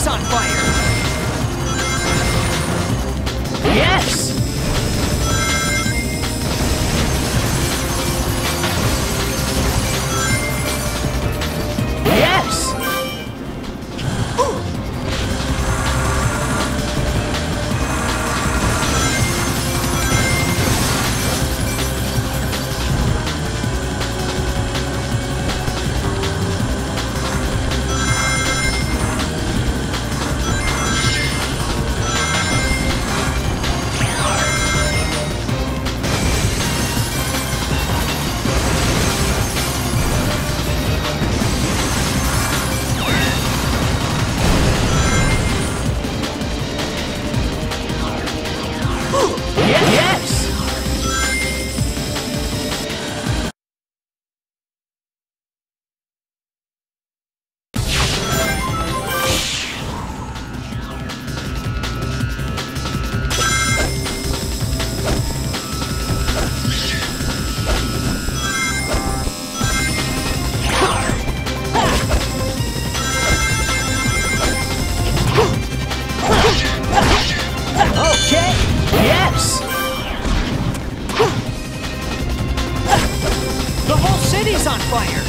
city's on fire! Yes! Yes! Okay! City's on fire!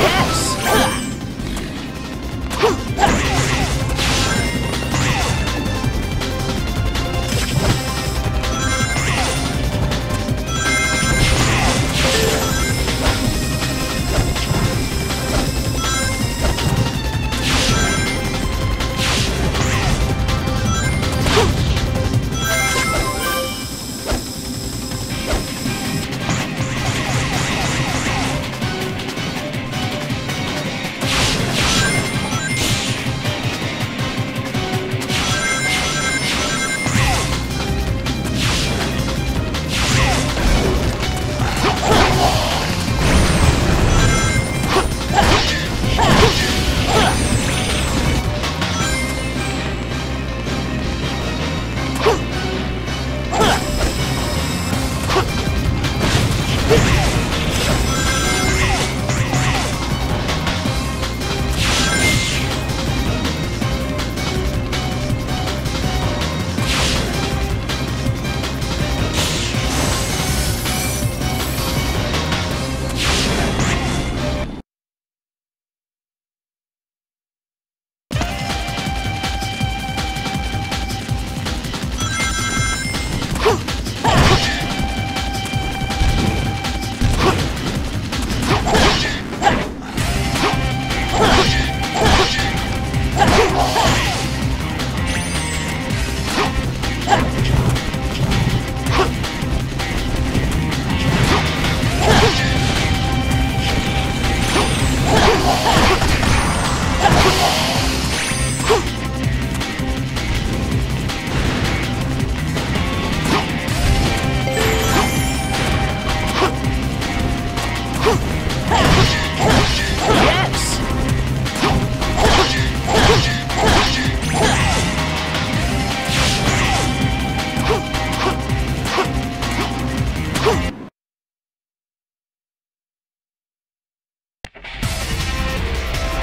Yes!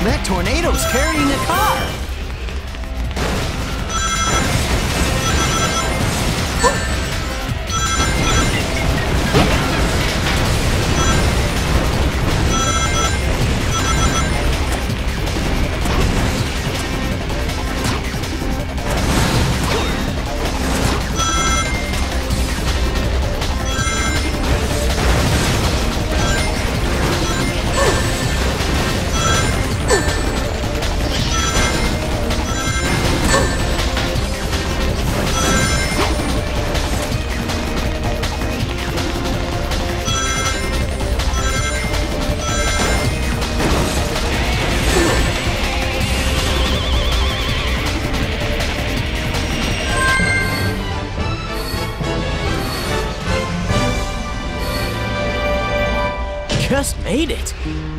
That tornado's carrying a car! Just made it!